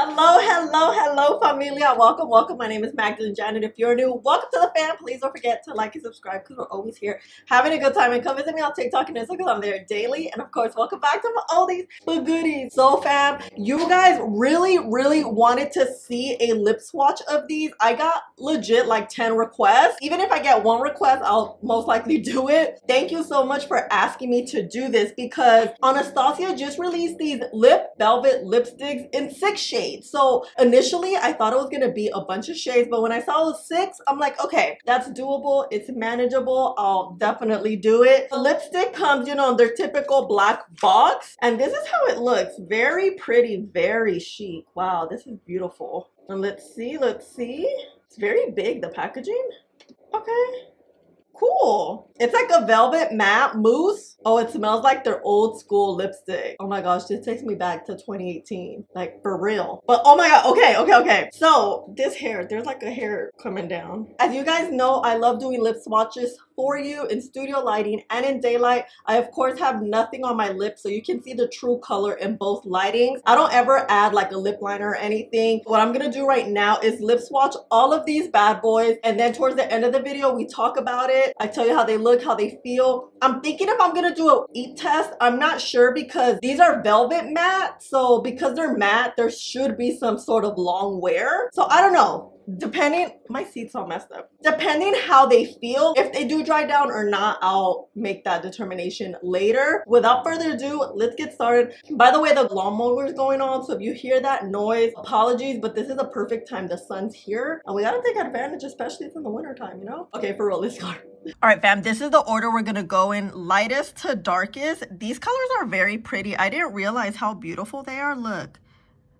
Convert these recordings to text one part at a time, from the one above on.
Hello, hello, hello, familia. Welcome, welcome. My name is Magdaline Janet. If you're new, welcome to the fam. Please don't forget to like and subscribe because we're always here having a good time. And come visit me on TikTok and Instagram. I'm there daily. And of course, welcome back to my oldies but goodies. So, fam, you guys really, really wanted to see a lip swatch of these. I got legit like 10 requests. Even if I get one request, I'll most likely do it. Thank you so much for asking me to do this because Anastasia just released these lip velvet lipsticks in six shades shades. So initially I thought it was gonna be a bunch of shades, but when I saw it was six, I'm like, okay, that's doable. It's manageable. I'll definitely do it. The lipstick comes, you know, in their typical black box. And this is how it looks. Very pretty, very chic. Wow, this is beautiful. And let's see, let's see. It's very big, the packaging. Okay cool. It's like a velvet matte mousse. Oh, it smells like their old school lipstick. Oh my gosh, this takes me back to 2018. Like for real. But oh my god, okay, okay, okay. So this hair, there's like a hair coming down. As you guys know, I love doing lip swatches for you in studio lighting and in daylight. I of course have nothing on my lips so you can see the true color in both lightings. I don't ever add like a lip liner or anything. What I'm gonna do right now is lip swatch all of these bad boys and then towards the end of the video we talk about it. I tell you how they look, how they feel. I'm thinking if I'm gonna do a eat test. I'm not sure because these are velvet matte. So because they're matte, there should be some sort of long wear. So I don't know depending my seat's all messed up. Depending how they feel if they do dry down or not i'll make that determination later. Without further ado let's get started. By the way the lawnmower is going on so if you hear that noise apologies but this is a perfect time. The sun's here and we gotta take advantage especially it's in the winter time you know? Okay for real let's go. All right, fam, this is the order we're gonna go in lightest to darkest. These colors are very pretty. I didn't realize how beautiful they are. Look,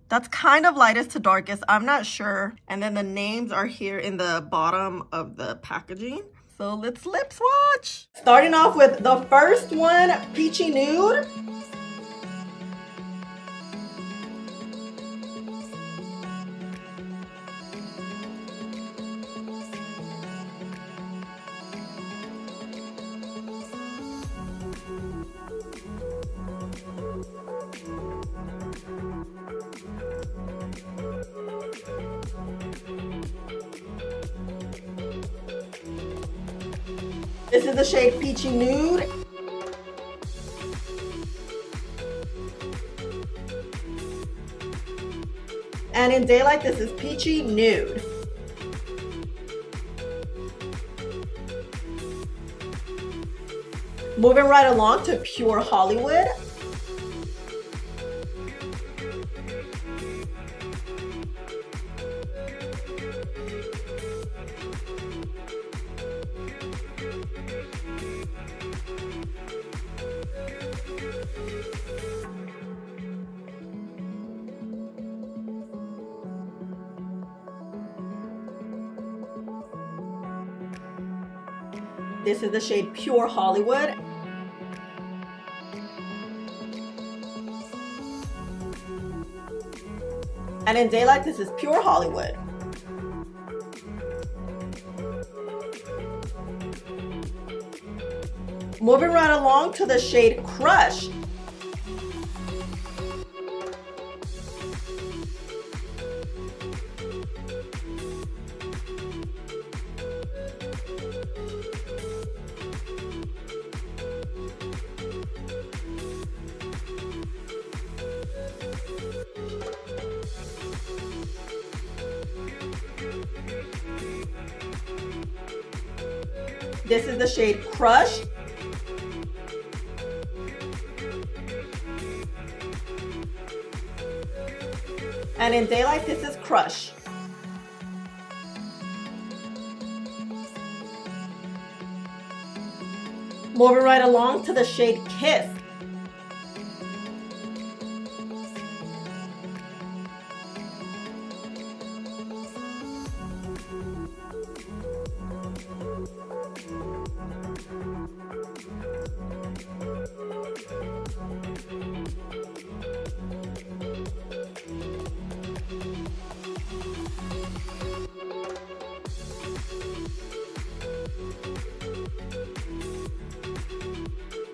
that's kind of lightest to darkest. I'm not sure. And then the names are here in the bottom of the packaging. So let's lip swatch. Starting off with the first one, Peachy Nude. This is the shade Peachy Nude. And in daylight, this is Peachy Nude. Moving right along to Pure Hollywood. This is the shade Pure Hollywood. And in daylight, this is Pure Hollywood. Moving right along to the shade Crush. This is the shade Crush. And in daylight, this is Crush. Moving right along to the shade Kiss.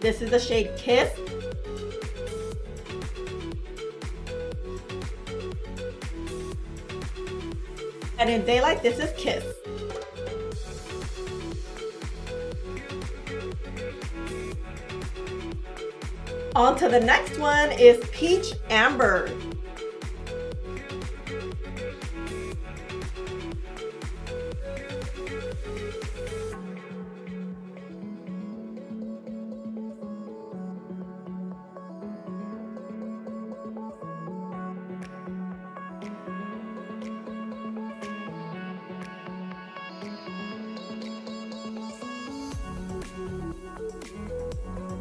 This is the shade Kiss. And in Daylight, this is Kiss. On to the next one is Peach Amber.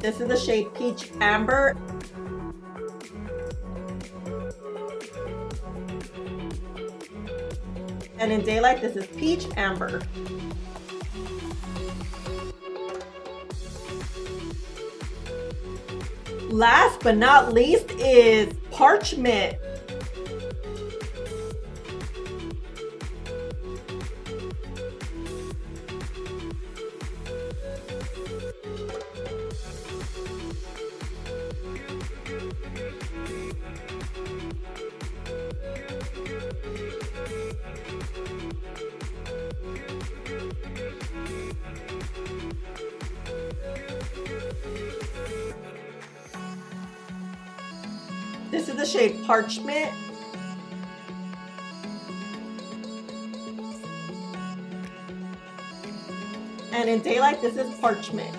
This is the shade Peach Amber. And in daylight, this is Peach Amber. Last but not least is Parchment. This is the shade Parchment. And in daylight, this is Parchment.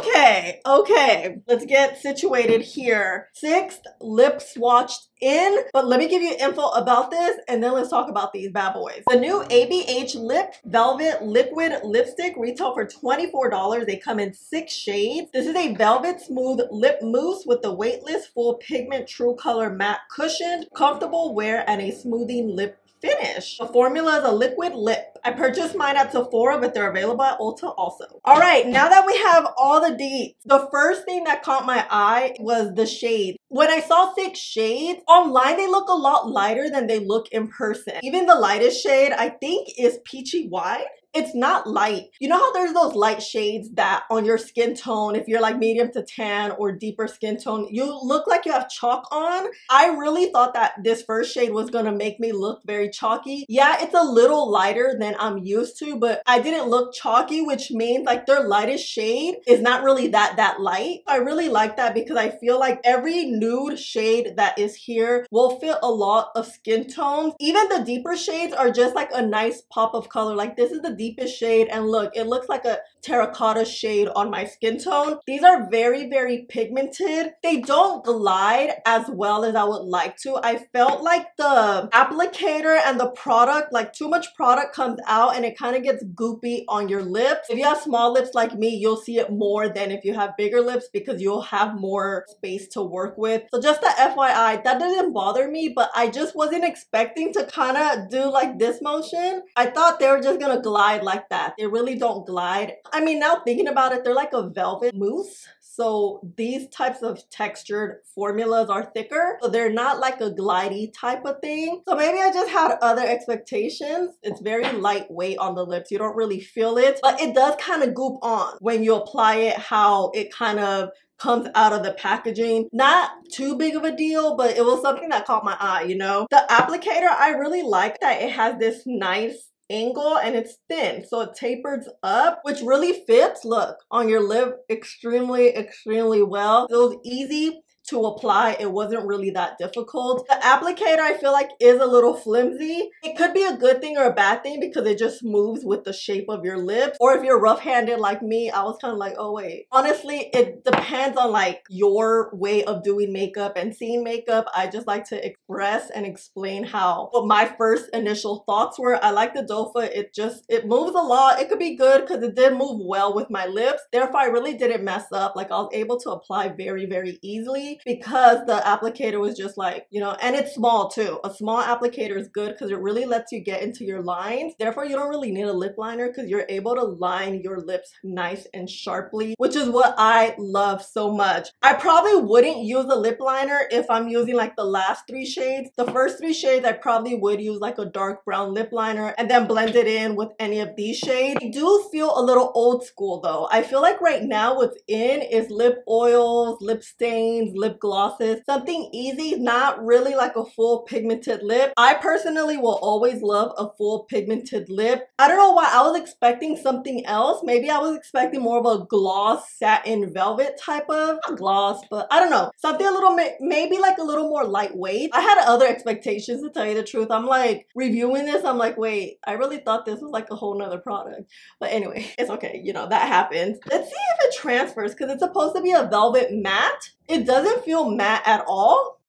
Okay, okay, let's get situated here. Sixth lip swatched in, but let me give you info about this and then let's talk about these bad boys. The new ABH Lip Velvet Liquid Lipstick retail for $24. They come in six shades. This is a velvet smooth lip mousse with the weightless full pigment true color matte cushioned, comfortable wear and a smoothing lip finish. The formula is a liquid lip. I purchased mine at Sephora, but they're available at Ulta also. All right, now that we have all the deets, the first thing that caught my eye was the shade. When I saw six shades, online they look a lot lighter than they look in person. Even the lightest shade, I think, is peachy wide it's not light. You know how there's those light shades that on your skin tone, if you're like medium to tan or deeper skin tone, you look like you have chalk on. I really thought that this first shade was gonna make me look very chalky. Yeah, it's a little lighter than I'm used to, but I didn't look chalky, which means like their lightest shade is not really that, that light. I really like that because I feel like every nude shade that is here will fit a lot of skin tones. Even the deeper shades are just like a nice pop of color. Like this is the deepest shade and look, it looks like a terracotta shade on my skin tone. These are very, very pigmented. They don't glide as well as I would like to. I felt like the applicator and the product, like too much product comes out and it kind of gets goopy on your lips. If you have small lips like me, you'll see it more than if you have bigger lips because you'll have more space to work with. So just the FYI, that didn't bother me, but I just wasn't expecting to kind of do like this motion. I thought they were just gonna glide glide like that. They really don't glide. I mean, now thinking about it, they're like a velvet mousse. So these types of textured formulas are thicker. So they're not like a glidey type of thing. So maybe I just had other expectations. It's very lightweight on the lips. You don't really feel it, but it does kind of goop on when you apply it, how it kind of comes out of the packaging. Not too big of a deal, but it was something that caught my eye, you know? The applicator, I really like that it has this nice angle and it's thin so it tapers up which really fits look on your lip extremely extremely well. Was easy to apply. It wasn't really that difficult. The applicator I feel like is a little flimsy. It could be a good thing or a bad thing because it just moves with the shape of your lips. Or if you're rough-handed like me, I was kind of like, oh wait. Honestly, it depends on like your way of doing makeup and seeing makeup. I just like to express and explain how what my first initial thoughts were. I like the foot. It just, it moves a lot. It could be good because it did move well with my lips. Therefore, I really didn't mess up. Like I was able to apply very, very easily because the applicator was just like, you know, and it's small too. A small applicator is good because it really lets you get into your lines. Therefore, you don't really need a lip liner because you're able to line your lips nice and sharply, which is what I love so much. I probably wouldn't use a lip liner if I'm using like the last three shades. The first three shades, I probably would use like a dark brown lip liner and then blend it in with any of these shades. I do feel a little old school though. I feel like right now what's in is lip oils, lip stains, lip glosses. Something easy, not really like a full pigmented lip. I personally will always love a full pigmented lip. I don't know why I was expecting something else. Maybe I was expecting more of a gloss satin velvet type of gloss, but I don't know. Something a little, maybe like a little more lightweight. I had other expectations to tell you the truth. I'm like reviewing this. I'm like, wait, I really thought this was like a whole nother product. But anyway, it's okay. You know, that happens. Let's see if it transfers because it's supposed to be a velvet matte. It doesn't feel matte at all.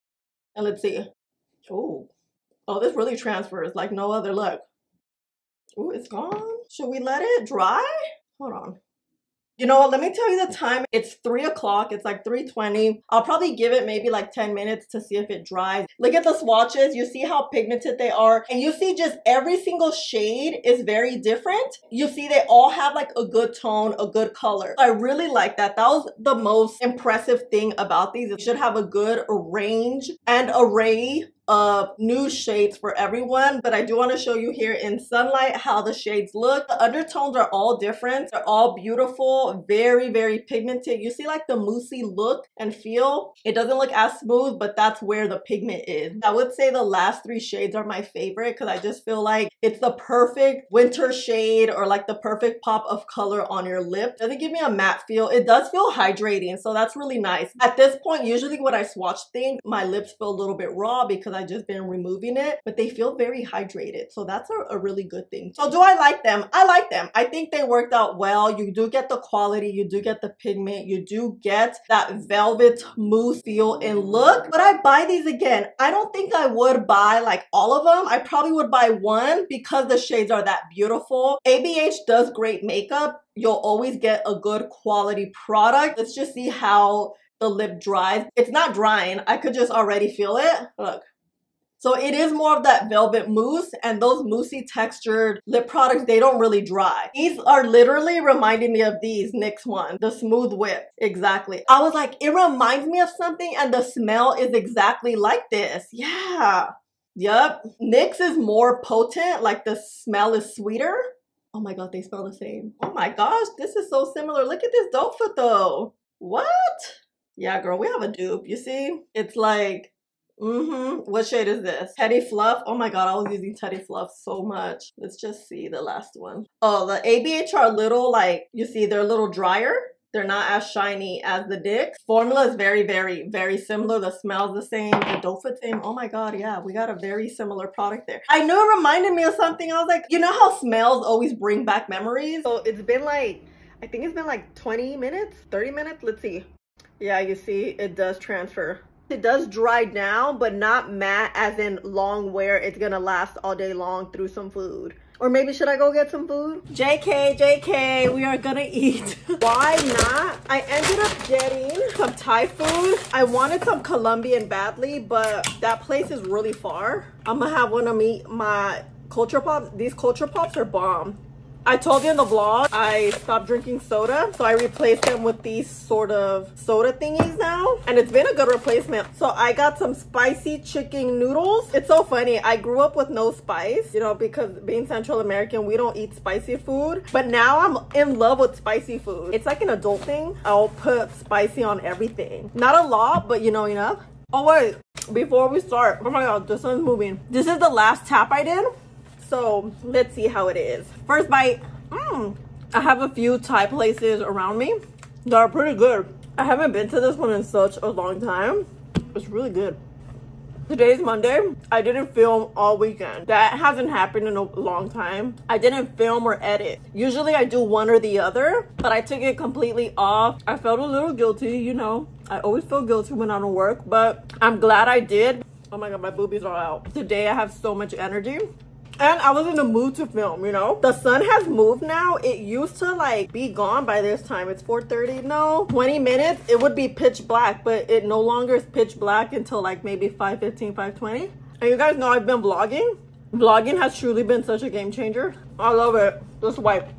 And let's see. Oh, oh, this really transfers like no other look. Oh, it's gone. Should we let it dry? Hold on. You know what? Let me tell you the time. It's 3 o'clock. It's like 3.20. I'll probably give it maybe like 10 minutes to see if it dries. Look at the swatches. You see how pigmented they are. And you see just every single shade is very different. You see they all have like a good tone, a good color. I really like that. That was the most impressive thing about these. It should have a good range and array of new shades for everyone, but I do want to show you here in sunlight how the shades look. The undertones are all different. They're all beautiful, very, very pigmented. You see like the moussey look and feel. It doesn't look as smooth, but that's where the pigment is. I would say the last three shades are my favorite because I just feel like it's the perfect winter shade or like the perfect pop of color on your lip. Doesn't give me a matte feel. It does feel hydrating, so that's really nice. At this point, usually when I swatch things, my lips feel a little bit raw because I I just been removing it, but they feel very hydrated. So that's a, a really good thing. So do I like them? I like them. I think they worked out well. You do get the quality, you do get the pigment, you do get that velvet mousse feel and look. But I buy these again. I don't think I would buy like all of them. I probably would buy one because the shades are that beautiful. ABH does great makeup. You'll always get a good quality product. Let's just see how the lip dries. It's not drying. I could just already feel it. Look. So it is more of that velvet mousse and those moussey textured lip products, they don't really dry. These are literally reminding me of these NYX one, the Smooth Whip. Exactly. I was like, it reminds me of something and the smell is exactly like this. Yeah. Yep. NYX is more potent, like the smell is sweeter. Oh my god, they smell the same. Oh my gosh, this is so similar. Look at this doe foot though. What? Yeah, girl, we have a dupe, you see? It's like Mm-hmm. What shade is this? Teddy Fluff. Oh my god, I was using Teddy Fluff so much. Let's just see the last one. Oh, the ABH are a little like, you see, they're a little drier. They're not as shiny as the NYX. Formula is very, very, very similar. The smell's the same. The foot same. Oh my god, yeah, we got a very similar product there. I know it reminded me of something. I was like, you know how smells always bring back memories? So it's been like, I think it's been like 20 minutes, 30 minutes. Let's see. Yeah, you see, it does transfer. It does dry down, but not matte as in long wear. It's gonna last all day long through some food. Or maybe should I go get some food? JK, JK, we are gonna eat. Why not? I ended up getting some Thai food. I wanted some Colombian badly, but that place is really far. I'm gonna have one of me, my culture pops. These culture pops are bomb. I told you in the vlog, I stopped drinking soda. So I replaced them with these sort of soda thingies now. And it's been a good replacement. So I got some spicy chicken noodles. It's so funny. I grew up with no spice, you know, because being Central American, we don't eat spicy food. But now I'm in love with spicy food. It's like an adult thing. I'll put spicy on everything. Not a lot, but you know enough. Oh wait, before we start, oh my god, this one's moving. This is the last tap I did. So let's see how it is. First bite, mmm. I have a few Thai places around me that are pretty good. I haven't been to this one in such a long time. It's really good. Today's Monday. I didn't film all weekend. That hasn't happened in a long time. I didn't film or edit. Usually I do one or the other, but I took it completely off. I felt a little guilty, you know. I always feel guilty when I don't work, but I'm glad I did. Oh my god, my boobies are out. Today I have so much energy and I was in the mood to film, you know? The sun has moved now. It used to like be gone by this time. It's 4.30 no 20 minutes, it would be pitch black, but it no longer is pitch black until like maybe 5.15, 5.20. And you guys know I've been vlogging. Vlogging has truly been such a game changer. I love it. Just wipe.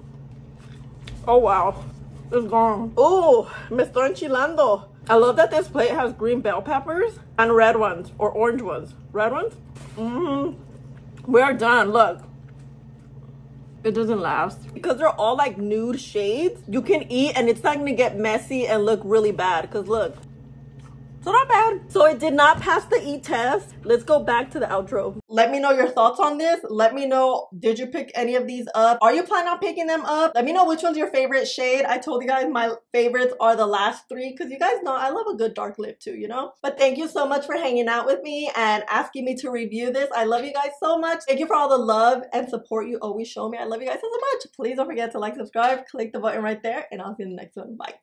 Oh wow, it's gone. Oh, me estoy enchilando. I love that this plate has green bell peppers and red ones or orange ones. Red ones? Mm-hmm. We're done. Look. It doesn't last. Because they're all like nude shades, you can eat and it's not gonna get messy and look really bad. Because look. So not bad. So it did not pass the eat test. Let's go back to the outro. Let me know your thoughts on this. Let me know, did you pick any of these up? Are you planning on picking them up? Let me know which one's your favorite shade. I told you guys my favorites are the last three because you guys know I love a good dark lip too, you know? But thank you so much for hanging out with me and asking me to review this. I love you guys so much. Thank you for all the love and support you always show me. I love you guys so, so much. Please don't forget to like, subscribe, click the button right there, and I'll see you in the next one. Bye.